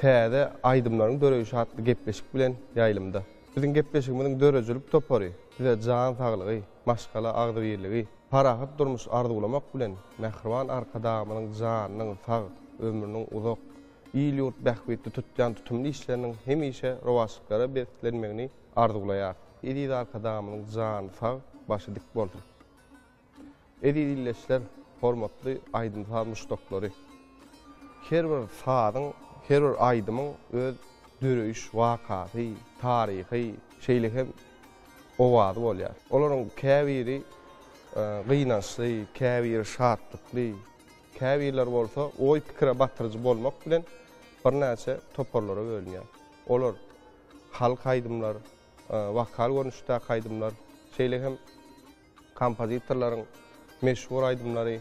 Täze aýdymlaryň döreýşi atly gepleşik bilen ýaýlymda. Biziň gepleşigimiziň döredijilik topary size jan saglygy, maşgala agzybirligi, parahat durmuş arzuwlamak bilen, mähriban Arkadagymyzyň janynyň sag, ömrüniň uzak, il-ýurt bähbitli tutýan tutumly işleriniň hemişe rowaçlyklara beslenmegini arzuwlaýar. Eziz Arkadagymyzyň jany sag, başy dik bolsun! Eziz ildeşler, hormatly aýdym-saz muşdaklary! Her bir sazyň, her bir aýdymyň öz döreýiş wakasy, taryhy, şeýle hem owazy bolýar. Olaryň käbiri gynançly, käbiri şatlykly, käbirleri bolsa oý-pikire batyryjy bolmak bilen birnäçe toparlara bölünýär. Olar halk aýdymlar, wokal görnüşdäki aýdymlar, şeýle hem Kompozitorlaryň meşhur aýdymlary,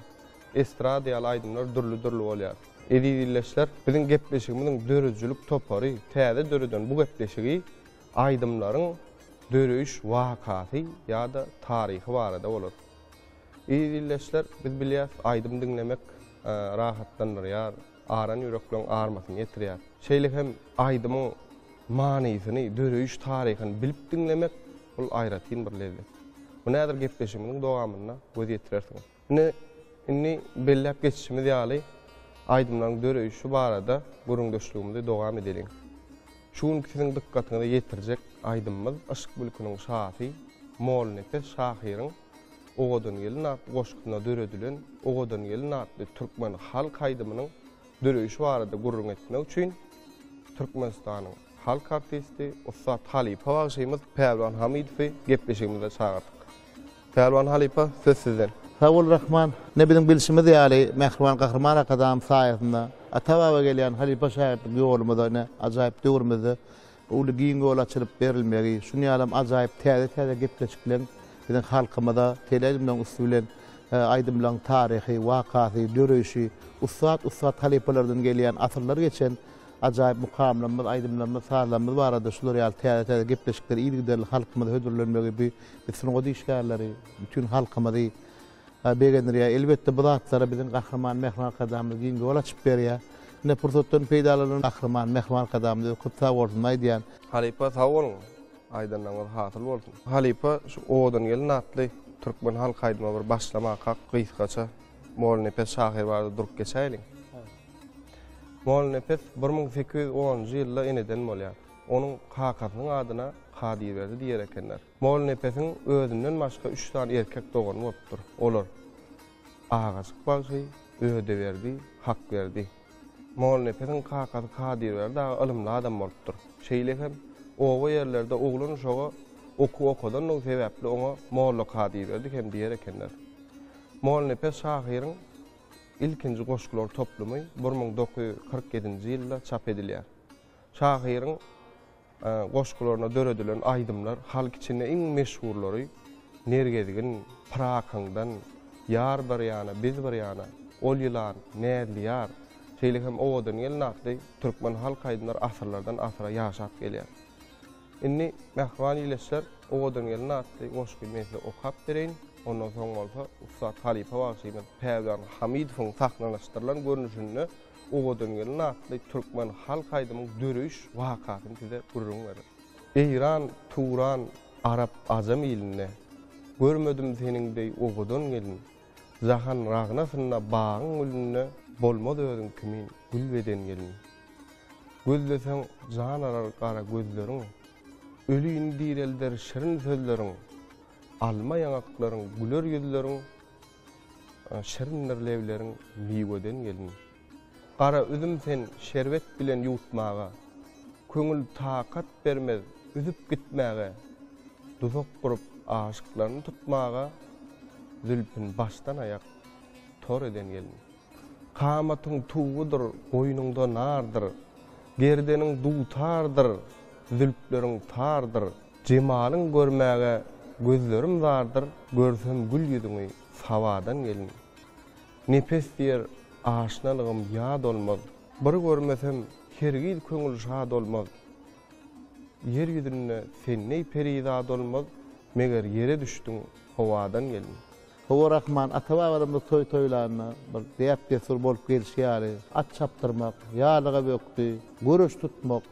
estrada ýaly aýdymlar dürli-dürli bolýar. Eziz ildeşler, biziň gepleşigimiziň döredijilik topary täze döreden bu gepleşigi aýdymlaryň döreýiş wakasy ýa-da taryhy barada bolar. Eziz ildeşler, biz bilýäris, aýdym diňlemek rahatlandyrýar. Aran ýürekleň armasyny ýetirýär. Şeýle hem aýdymyň manysyny, döreýiş taryhyny bilip diňlemek, bul aýratyn bir lezzet. Muny häzir gepleşigimiziň dowamynda göz ýetirersiňiz. Ine, indi belläp geçişimiz ýaly, aýdymlaryň döreýşi barada gürrüňdeşligimizi dowam edeliň. Şu günki siziň dykgatyňyza ýetirjek aýdymymyz Yşk mülküniň şasy, Molnepes şahyryň Owadan gelin atly goşgusynda döredilen Owadan gelin atly türkmen halk aýdymynyň döreýşi barada gürrüň etmek üçin Türkmenistanyň halk artisti, ussat halypa bagşymyz Pälwan Hamydowy gepleşigimize çagyrdyk. Pälwan halypa, söz sizden. Sag bol Rahman. Ine biziň bilşimiz ýaly, Mähriban Gahryman Arkadagymyz saýasynda ata-baba gelýän halypa-şägirtlik ýolumyza ine ajaýyp döwrümizde Bu uly giň ýol açylyp berilmegi, şuny ýalam ajaýyp täze-täze gepleşikleriň biziň halkymyza teleýrimleriň üsti bilen aýdymlaryň taryhy, wakasy, döreýşi, ussat ussat halypalardan gelýän asyrlar geçen ajaýyp mukamlarymyz, aýdymlarymyz, sazlarymyz barada şular ýaly täze-täze gepleşikleri yzygiderli halkymyza hödürlenmegi bi biz sungat işgärleri, bütin halkymyzy begendirýär. Elbetde, bu zatlara biziň Gahryman Mähri Arkadagymyz giň ýol açyp berýär. Ine, pursatdan peýdalanan Gahryman Mähri Arkadagymyz özi köp sag bolsun aýdýan. Halypa sag boluň! Aýdanlaryňyz hasyl bolsun! Halypa şu Owadan gelin atly türkmen halk aýdyma bir başlamakak gysgaça Molynepes şahyr barada durup geçäýliň. Molynepes bir müň sekiz ýüz onunjy ýylda eneden bolýar. Onuň kakasynyň adyna Kadyrberdi diýer ekenler. Molnepesiň özünden başga üç sany erkek dogany bolupdyr. Olar, Agajyk bagşy, Ödeberdi, Hakberdi. Molnepesiň kakasy Kadyrberdi aga ylymly adam bolupdyr. Şeýle hem, oba ýerlerde oglan-uşaga okuw okadandygy sebäpli oňa Molla Kadyrberdi hem diýer ekenler. Molnepes şahyryň ilkinji goşgular toplumy bir müň dokuz ýüz kyrk ýedinji ýylda çap edilýär. Şahyryň goşgularyna döredilen aýdymlar, halk içinde iň meşhurlary Ner gezgin, Pyrakyňdan, Ýar bir ýana, biz bir ýana, Ol ýylan, Näzli ýar, şeýle hem Owadan gelin atly türkmen halk aýdymlary asyrlardan asyra ýaşap gelýär. Indi, mähriban ildeşler, Owadan gelin atly goşgy men size okap bereýin, ondan soň bolsa ussat halypa bagşymyz Päwlan Hamidowyň sahnalanyşdyrylan görnüşinde, Owadan gelin atly türkmen halk aýdymyň döreýiş wakasyny size gürrüň bereris. Eýran, Turan, Arap, Ajam ilinde Görmedim seniň deý owadan gelin, Jahan ragnasynda bagyň gülünde Bolmaz özüň kimin gül beden gelin. Gözleseň jan alar gara gözleriň, Ölini direlder şirin sözleriň, Alma ýaňaklaryň, güler ýüzleriň, Şirindir lebleriň miweden gelin. Gara üzüm sen şerbet bilen ýuwutmaga, Köňül takat bermez üzüp gitmäge, Duzak gurup aşyklaryny tutmaga, Zülpün başdan-aýak tor eden gelin. Kamatyň tugudyr, goýnuňda nardyr, Gerdeniň dutardyr, zülpleriň tardyr. Jemalyň görmäge gözlerim zardyr, Görsem gül ýüzüňi, Sabadan gelin. Nepes diýer aşnalygym ýat olmaz, Bir görmesem, hergiz köňül şad olmaz. Ýer ýüzünde sendeý perizat olmaz, Meger ýere düşdüň, howadan gelin. Howa Rahman ata-babalarymyz toý toýlanda bir däp-dessur bolup gelşi ýaly, at çapdyrmak, ýalyga bökdi, göreş tutmak,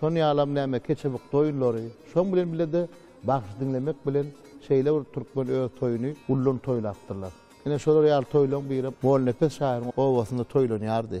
şon ýalam näme keçebukda oýunlary, şoň bilen bile-de bagşy diňlemek bilen şeýle bir türkmen öz toýuny gulluny toýlapdyrlar. Ine şolar ýaly toýlaň biri Molnepes şahyryň obasynda toýlanýardy.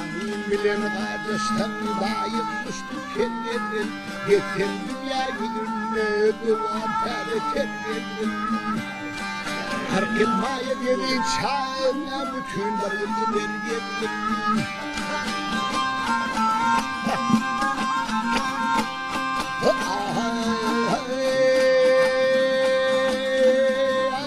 Aýyň bilen garaşsaň baýyň düşdi kelleden, Gezseň dünýä ýüzünde dowam täze sergeden. Her il maýa geliň çagyna bütin bir ýyl iner gezgin.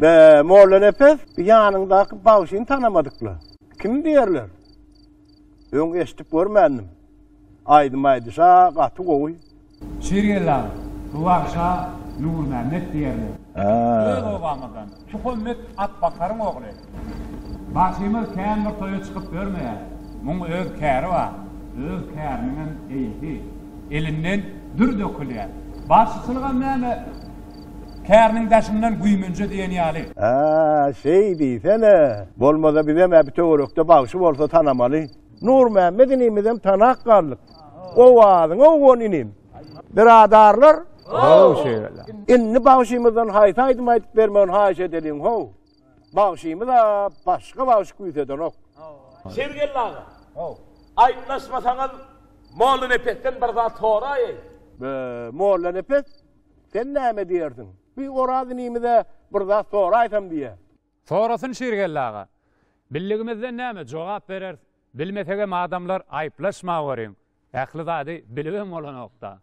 Be, Mollanepes, bu ýanyňdaky bagşyny tanamadyk-la. Kim diýerler? Öň eşidip görmändim. Aýdym aýdyş-a gaty gowy. Şir geldi aga, bu bagşa Nurmämmet diýerler. Öz obamyzdan. Suhommet atbakaryň ogly. Bagşymyz kän bir toýa çykyp ýörmeýär. Muň öz käri bar. Öz käriniň hem eýesi. Elinden dür dökülýär. Bagşyçylygam näme? Käriniň daşyndan güýmenje diýen ýaly. A, şeý diýsene. Bolmasa bizem-ä bu töwerekde bagşy bolsa tanamaly. Nurmämmet inimizem tanap galdyk. Owazyň owgan inim. Biradarlar, ho-ow şeýle. Indi bagşymyzdan haýsy aýdym aýdyp bermegini haýyş edeliň, ho-ow. Bagşymyz-a başga bagşy küýsedenok. Şirgeldi aga, ho-ow. Aýyplaşmasaňyz, Mollanepesden bir zat soraýaýyn. Be, Mollanepes? Sen näme diýersiň? Bi Oraz inimize bir zat soraýsam diýýär. Sorasyn Şirgeldi aga. Bildigimizden näme jogap bereris? Bilmesegem adamlar aýyplaşma görüň. Ähli zady bilibem bolanok-da.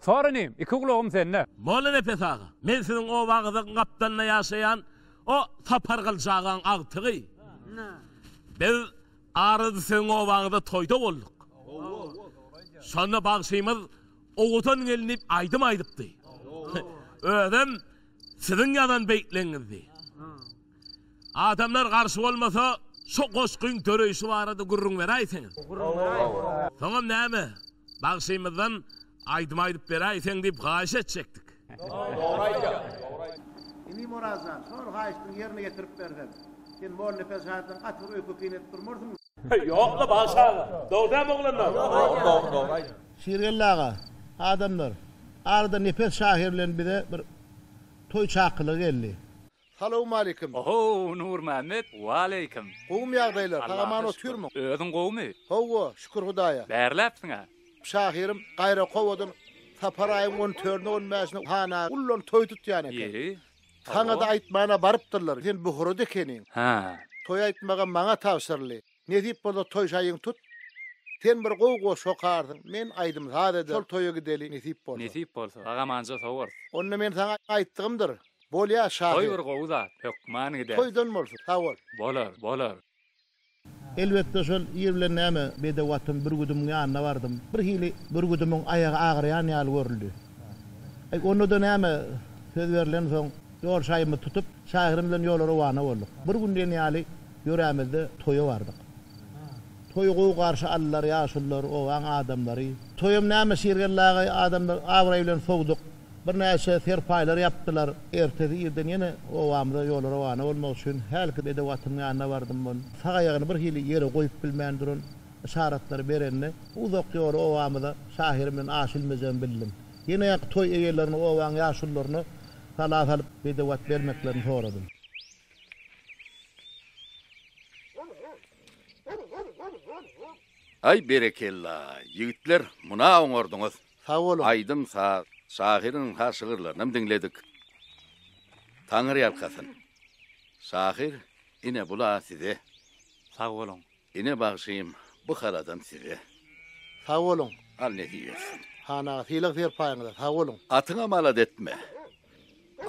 Sor inim, iki gulagym sende. Mollanepes aga, men siziň obaňyzyň gapdalynda ýaşaýan o Sapar Gylyç agaň agtygy. Biz arada siziň obaňyzda toýda bolduk. Şonda bagşymyz Oguzhan gelin diýip aýdym aýdypdy. Özem siziň ýazan beýtleňizdi. Adamlar garşy bolmasa, şu goşgyň döreýşi barada gürrüň beräýseňiz. Soňam näme, bagşymyzdan aýdym aýdyp beräýseň diýip haýyş etjekdik. Dogry aýdýar. Indi Murat jan, şol haýyşdyňy ýerine ýetirip berseň, sen Molla Nepes şaýyrdan gaty bir öýke-kyn edip durmarsyň. Ýok-la, bagşy aga. Dogry dämi oglanlar? Dogry, dogry aýt. Şirgeldi aga, adamlar, arada Nepes şahyr bilen bize bir toý çakylygy geldi. Salowmaleýkim. Ohow, Nurmämmet, waleýkim. Gowumy ýagdaýlar, sag-aman otyrmyň? Özüň gowumy? Hawa, şükür Hudaýa. Bärläpsiň-ä? Şahyryň Gaýrakowadan Sapar aýyň on dördüne-on bäşine hana gullan toý tutýan eken. Ýeri, Saňa-da aýtmana barypdyrlar, sen buhurady ekeniň. Hä. Toý aýtmagam maňa tabşyryldy. Nesip bolsa toý şaýyňy tut. Sen bir gowy goşgy okarsyň, men aýdym-saz ederin. Şol toýa gideli, nesip bolsa. Nesip bolsa. Sagam anja sowars. Onda men saňa aýtdygymdyr. Bolýar, şahyr. Toý bir gowy zat. Hökman gideris. Toýdan bolsun. Sag bol. Bolar, bolar. Elbetde şol ir bilen näme bedew atym bürgüdimiň ýanyna bardym. Birhili bürgüdimiň aýagy agyrýan ýaly görüldi. Aý, onda-da näme, söz berlensoň, ýol şaýymyzy tutup, şaýyrym bilen ýola rowana bolduk. Bir gün diýen ýaly ýörämizde toýa bardyk. Toýy gowy garşy aldylar ýaşulular, obaň adamlary. Toýam näme Şirgeldi agaý, adamlar abraý bilen sowduk. Birnäçe serpaýlar ýapdylar. Ertesi irden ýene obamyza ýola rowana bolmak üçin hälki bedew atyň ýanyna bardym. Ol sag aýagyny bir hili ýere goýup bilmän duran yşaratlary berende, bu uzak ýoly obamyza şahyr bilen aşa ilmejegimi bildim. Ýene-ä toý eýelerini obaň ýaşulularyna sala salyp bedew at bermeklerini soradym. Aý berekella, ýigitler, muna oňardyňyz. Sag boluň. Aýdym saz, şahyryň saz şygyrlarynam diňledik. Taňyrýalkasyn. Şahyr ine bula size. Sag boluň. Ine bagşym bu haladan size. Sag boluň. Al nesip etsin. Han aga sylag serpaýyňyza sag boluň. Atyňa malad etme.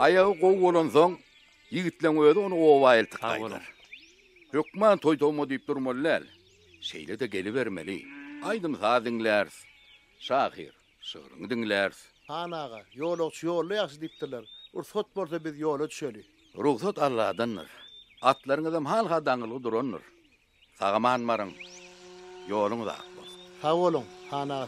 Aýagy gowy bolansoň ýigitleň özi ony oba eltip gaýdar. Hökman toý-towma diýip durmaly däl. Şeýle-de gelibermeli. Aýdym-saz diňläris. Şahyr, şygryňy diňläris. Han aga, ýolagçy ýolda ýagşy diýipdirler. Rugsat bolsa biz ýola düşeli. Rugsat Alladandyr. Atlaryňyzam hal-ha daňylgy durandyr. Sag-aman baryň. Ýoluňyz ak bolsun. Sag boluň, han aga.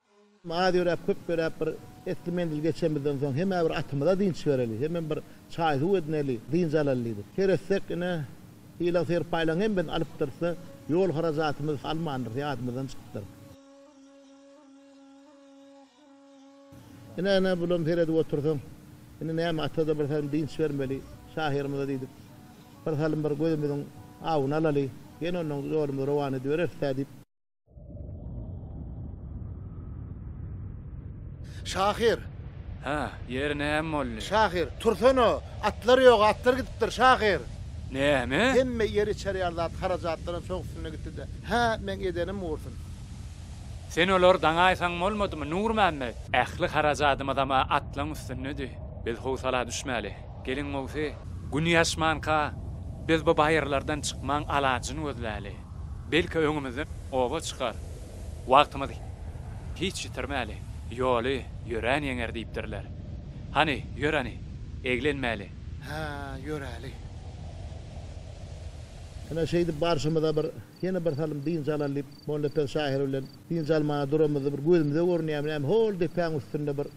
Az ýöräp, köp ýöräp, bir esli menzil geçenimizden soň, hemä bir atymyza dynç bereli, hemem bir çaý-suw edineli, dynç alaly diýdik. Seretsek, ine, sylag-serpaýlaryň hemmesini alypdyrys-da, ýol harajatymyzy salmandyrys, ýadymyzdan çykypdyr. Ine-ine, bulam seredip otursaň, indi näme, ata-da bir salym dynç bermeli, şahyrymyza diýdik. Bir salym bir gözümiziň awuny alaly, ýene onnoň ýolumyzy rowan edibereris-dä diýip. Şahyr. Hä, ýeri näme boldy? Şahyr. Tursana, atlar ýok, atlar gidipdir, şahyr. Näme? Hemme ýer içer ýar zat, harajatlaram soň üstüne gitdi-de. Hä, meň edenim gursyn. Sen olar daňaýsaň bolmadymy, Nurmämmet? Ähli harajadymyzam-a atlaň üstündedi. Biz howsala düşmäli. Geliň gowsy. Gün ýaşmanka, biz bu baýyrlardan çykmaň alajyny gözläli. Belki öňümizden oba çykar, wagtymyzy hiç ýitirmäli, ýoly ýörän ýeňer diýipdirler. Hany, ýör hany, eglenmäli. Hä, ýöräli. Ine, şeýdip barşymyza bir, ýene bir salym dynç alaly diýip, Mollapes şahyr bilen dynç almaga duramyzda bir gözümize görünýärmi näme, hol depäň üstünde bir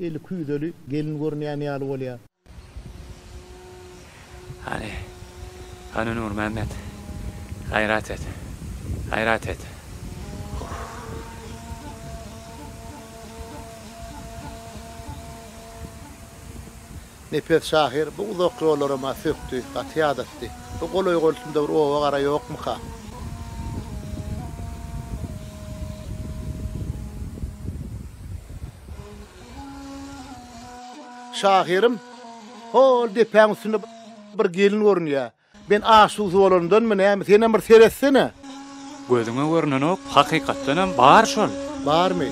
eli küýzeli gelin görünýän ýaly bolýar. Hany, hany Nurmämmet, gaýrat et, gaýrat et! Nepes şahyr bu uzak ýollaram-a sökdi, gaty adaşdy. Bu golaý-goltumda bir oba-gara ýokmyka? Şahyrym, hol depäň üstünde bir gelin görünýär. Men aşsuwsy bolandanmy näme, senem bir seretsene. Gözüňe görnenok, hakykatdanam bar şol. Barmy?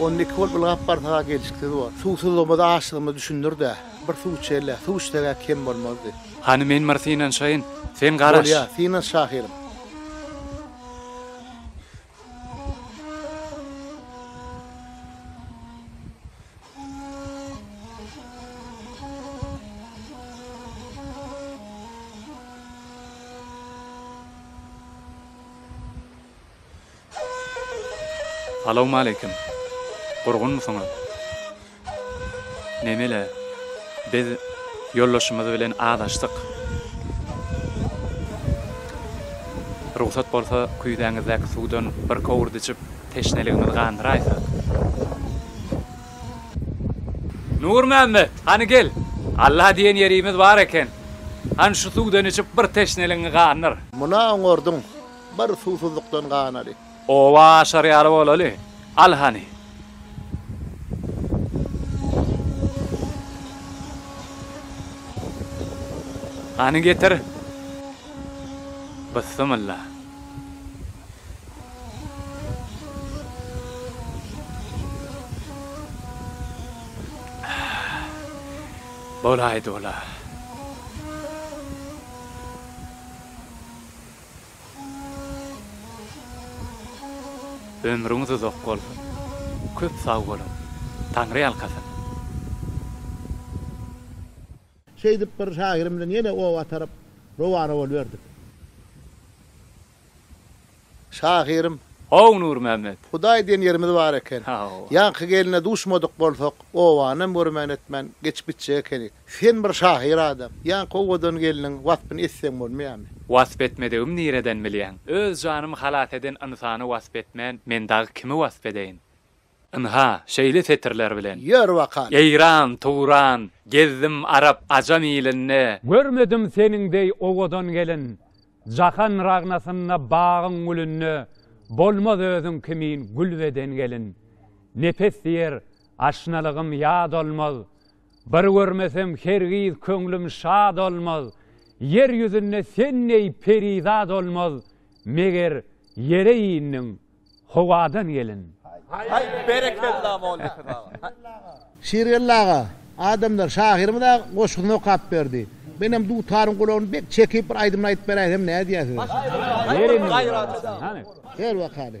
Onda iki bolup ylgap barsak-a gelşiksiz bor. Suwsuzlygymyzy açlygymyzy düşündir-dä. Bir suw içeli-ä. Suw içsek-ä kem bolmazdy. Hany men bir synanşaýyn, sen garaş. Bolýar, synanş şahyrym. Salowmaleýkim. Gurgunmysyňyz? Nemile, biz ýoldaşymyz bilen azaşdyk. Rugsat bolsa, küýzäňizdäki suwdan bir kowurt içip, teşneligimizi gandyraýsak. Nurmämmet, hany gel! Alla diýen ýerimiz bar eken. Hany şu suwdan içip, bir teşneligiňi gandyr. Muna oňardyň, bir suwsuzlykdan ganaly. Oba aşar ýaly bolaly. Al hany. Hany getir. Byssymylla. Bolaýdy ola. Ömrüňiz uzak bolsun. Köp sag boluň. Taňry ýalkasyn. Şeýdip bir şaýyrym bilen ýene oba tarap rowana boluberdik. Şahyrym. How Nurmämmet. Hudaý diýen ýerimiz bar eken. Hawa. Ýaňky gelne duşmadyk bolsak, obanam görmän etmän geçip gitjek ekeni. Sen bir şahyr adam. Ýaňky owadan gelniň waspyny etseň bolmaýamy? Wasp etmedigim nireden bilýäň? Öz janymy halas eden ynsany wasp etmän, men dagy kimi wasp edeýin? Ynha, şeýle setirler bilen. Ýör bakan. Eýran, Turan, gezdim arap, ajam ilinde. Görmedim seniň deý owadan gelin, jahan ragnasynda bagyň gülünde, bolmaz özüň kimin gül beden gelin. Nepes diýer, aşnalygym ýat olmaz, Bir görmesem hergiz köňlüm şad olmaz, Ýer ýüzünde sen deý perizat olmaz, Meger, ýere indiň, howadan gelin. Haý, berekella Molla Köse aga! Şirgeldi aga, adamlar, şahyrymyz-a goşgusyny okap berdi. Menem dutaryň gulagyny bek çekip bir aýdymyny aýdyp beräýsem nädýärsiz? Başyny gaýrat edäýiň. Her waka-da.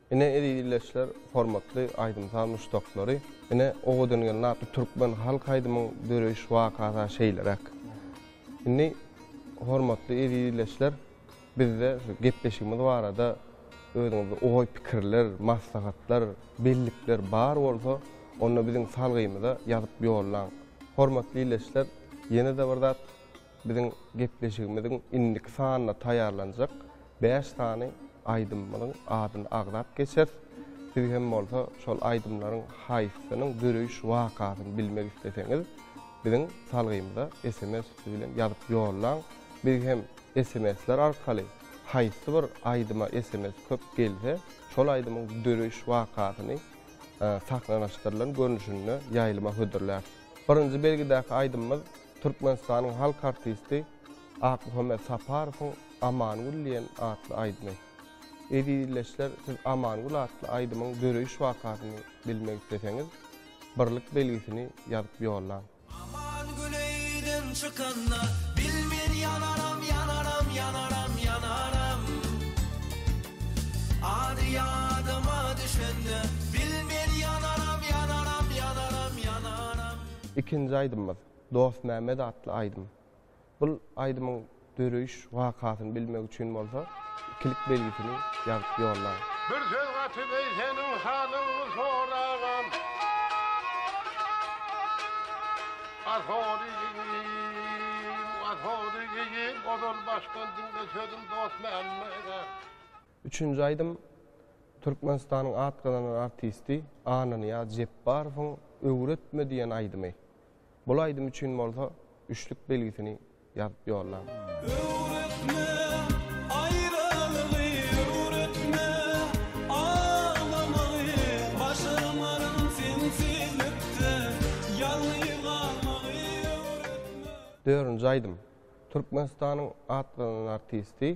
Ine, eziz ildeşler, hormatly aýdym-saz muşdaklary, ine, owadan gelin atly türkmen halk aýdymyň döreýiş wakasy-a şeýleräk. Indi, hormatly eziz ildeşler, bizde şu gepleşigimiz barada özüňizde oý-pikirler, maslahatlar, bellikler bar bolsa, onda biziň salgymyza ýazyp ýollaň. Hormatly ildeşler, ýene-de bir zat, Biziň gepleşigimiziň indiki sanyna taýýarlanjak bäş sany aýdymymyzyň adyny agzap geçeris. Siz hem bolsa şol aýdymlaryň haýsysynyň döreýiş wakasyny bilmek isleseňiz, biziň salgymyza sms üsti bilen ýazyp ýollaň. Biz hem SMS-ler arkaly haýsy bir aýdyma sms köp gelse, şol aýdymyň döreýiş wakasyny sahnalaşdyrylan görnüşinde ýaýlyma hödürläris. Birinji belgidäki aýdymymyz Türkmenistanyň halk artisti Akmuhammet Saparowyň Amangül diýen atly aýdymy. Eziz illeçler siz Amangül atly aýdymyň döreýiş wakasyny bilmek isleseňiz birlik belgisini ýazyp ýollaň. Amangül öýden çykanda bil men ýanaram ýanaram ýanaram ýanaram Ady ýadyma düşende bil men ýanaram ýanaram ýanaram ýanaram. Ikinji aýdymymyz, Dosmämmet atly aýdym. Bul aýdymyň döreýiş wakasyny bilmek üçin bolsa, ikilik belgisini ýazyp ýollaň. Bir söz gatyp eý seniň halyňy soragam. Azory gigim, azory gigim, ozal başdan diňle sözüm Dosmämmede. Üçünji aýdym Türkmenistanyň at gazanan artisti Annanyýaz Jepbarowyň Öwretme diýen aýdymy. Bul aýdym üçin bolsa üçlük belgisini ýazyp ýollan. Dördünji aýdym Türkmenistanyň at gazanan artisti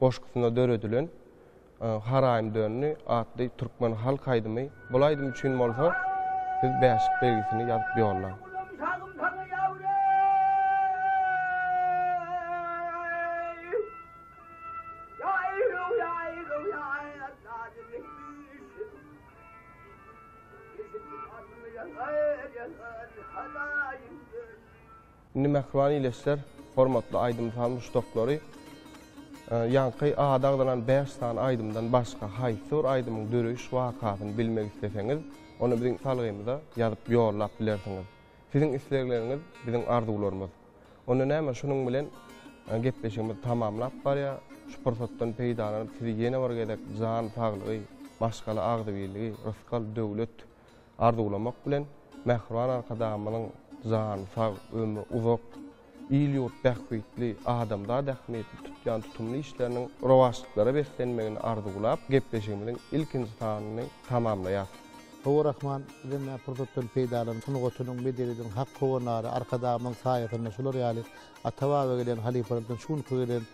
goşgusynda döredilen Haraýym döndi atly türkmen halk aýdymy. Bul aýdym üçin bolsa siz bäşik belgisini ýazyp ýollaň. Indi mähriban ileçler, hormatly aýdym-saz muşdaklary, ýaňky ady agzalan bäş sany aýdymdan başga haýsy bir aýdymyň döreýiş wakasyny bilmek isleseňiz, ony biziň salgymyza ýazyp ýollap bilersiňiz. Siziň islegleriňiz, biziň arzuwlarymyz. Onda näme, şunuň bilen gepleşigimizi tamamlap barýar. Şu pursatdan peýdalanyp, sizi ýene bir gezek jan saglygy, maşgala agzybirligi, rysgal, döwlet, arzuwlamak bilen, mähriban Arkadagymyzyň jany sag, ömri uzak, il-ýurt bähbitli, adamzat ähmiýetli tutýan tutumly işleriniň rowaçlyklara beslenmegini arzuwlap, gepleşigimiziň ilkinji sanyny tamamlaýarys. Hawa, Rahman, jemlän pursatdan peýdalanyp, sungatynyň, medeniýetiniň hak howanary Arkadagymyzyň saýasynda şular ýaly ata-baba gelen, halypalardan şu günki gelen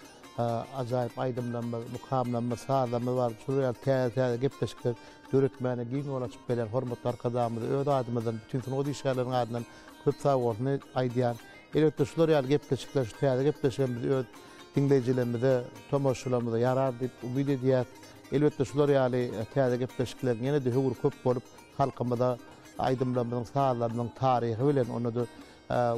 ajaýyp aýdymlarymyz, mukamlarymyz, sazlarymyz bar. Şular ýaly täze-täze gepleşikler Döretmäne giň ýol açyp beren hormatly Arkadagymyza öz adymyzdan, bütin sungat işgärleriniň adyndan köp sagbolsun aýdýan. Elbetde, şular ýaly gepleşikler, şu täze gepleşigem biz öz diňleýjilerimize, tomaşaçylarymyza ýarar diýip umyt edýäs. Elbetde, şular ýaly täze gepleşikleriň ýene-de höwri köp bolup, halkymyza aýdymlarymyzyň, sazlarymyzyň taryhy bilen, onda-da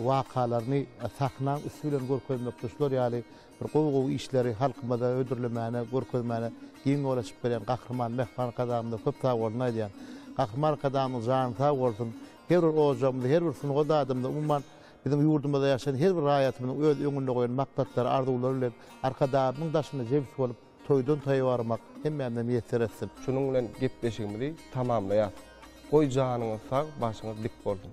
wakalaryny sahnaň üsti bilen görkezmekde şular ýaly Bir gowy gowy işleri halkymyza hödürlemäne görkezmäne giň ýol açyp berýän Gahryman Mähriban Arkadagymyza köp sag bolsun aýdýan. Gahryman Arkadagymyzyň jany sag bolsun. Her bir ojagymyzda her bir sungat adamda umuman biziň ýurdumyzda ýaşaýan her bir raýatymyzyň öz öňünde goýan maksatlary arzuwlary bilen Arkadagymyň daşynda jebis bolup Toýdan toýa barmak hemmämde miýesser etsin. Şunuň bilen gepleşigimizi tamamlaýas. Goý janyňyz sag, başyňyz dik bolsun.